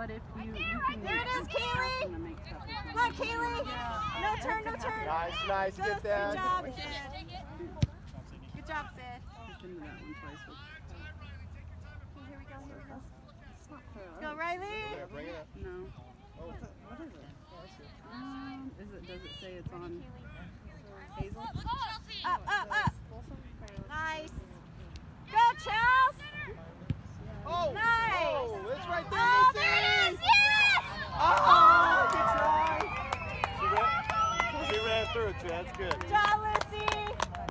but if you, you can. There it is, Keely. gonna make tough decisions. No turn, no turn. Nice, nice, Good, get that. Good job, Sid. Good job, Sid. I've been to that one twice with. Here we go, here we go. It's not. Go, Riley. Yeah, bring it up. No. Oh, What's it, what is it? Um, is it, does it say it's on Hazel? Up, up, up. Nice. Go, Chels. oh, Nice. oh, it's right there. Oh, there it is. Yes. Oh, good try. She ran, through it, too. That's good. Job,